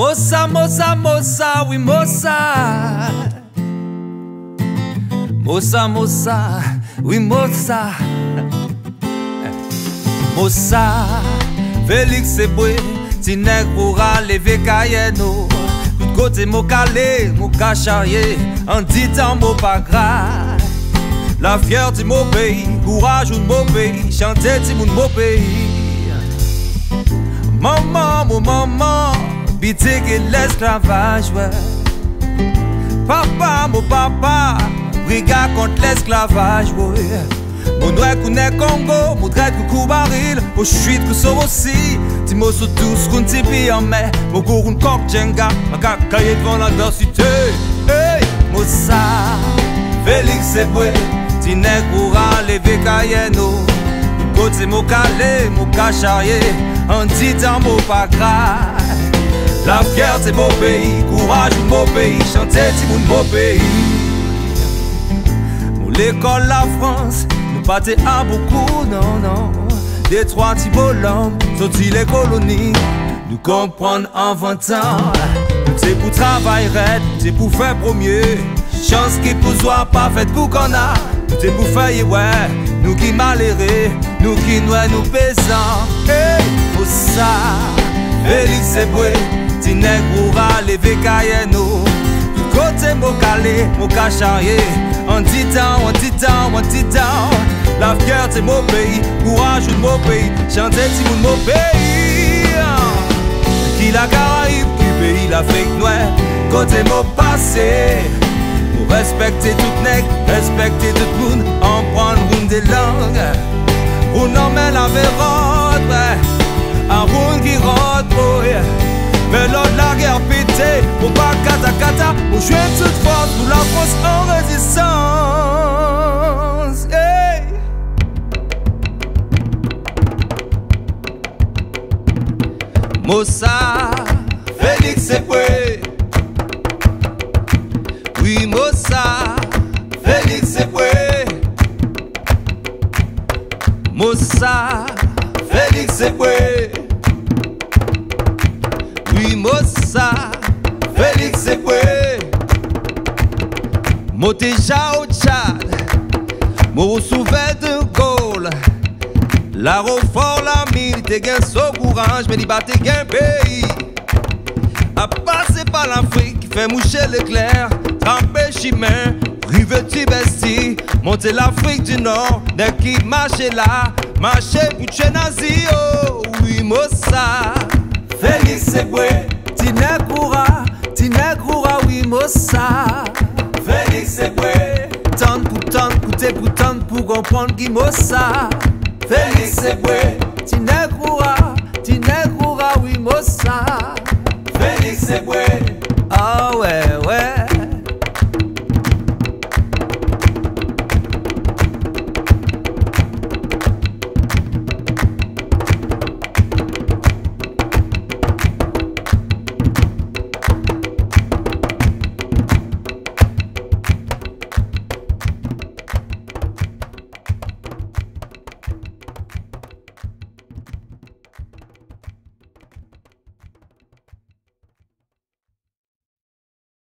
Mossa, mossa, mossa, oui, mossa. Mossa, mossa, oui, mossa. Mossa, Félix Eboué, ti nèg pour lever Cayenne. Tout côté mo calé, mo cacharrier, en dit temps mo pas. La fierté mon pays, courage de mon pays, chanter mon pays. Maman, mon maman, pitié que l'esclavage, ouais. Papa, mon papa, brigade contre l'esclavage, ouais. Mon droit connaît Congo, mon droit coucou baril, mon chute que so aussi. Ti mo sou tous qu'on ti pi en mai, mon cours un coq jenga, ma cacaille devant l'adversité. Hey, Mossa, Félix Eboué, ti nèg pour lever Cayenne. Côté mon calé, mon cacharrier, en dit temps mon pas grave. La fierté mon pays, courage mon pays, chanter ti mon mon pays. Pour l'école la France, nous pas à beaucoup, non, non. Des trois petits volants, sortis les colonies, nous comprendre en 20 ans. C'est pour travailler, c'est pour faire premier. Chance qui pour soi, pas fait pour qu'on a. C'est pour faire, ouais, nous qui malheureux, nous qui nous nous pesant. Hey, pour ça, Félix Eboué, ti nèg pour lever Cayenne. Tout côté mon calé, mon cacharrier. En dit temps, en dit temps, en dit temps. La fierté mon pays, courage de mon pays, chanter ti moun mon pays. Qui la Caraïbe, qui pays l'Afrique noire, côté mon passé. Pour respecter tout nèg, respecter tout monde, en prendre une des langues. On emmène la vérote, pour pas kata kata, pour jouer toute force pour la France en résistance. Hey. Mossa, Félix Eboué. Oui, Mossa, Félix Eboué. Mossa, Félix Eboué. Oui, Mossa, Félix Eboué. Mo déjà au Tchad, mo souvet de Gaulle. La fort la mine, t'es gain so courage, mais pas t'es gain pays. A passer par l'Afrique, fait moucher l'éclair, tremper chimère, rive Tibesti, monter l'Afrique du Nord, dès qui marche là, marcher pour nazi, oh oui, Mossa. Félix Eboué, se pou tan pou kompon ki mousa Feli se bwe, ti ne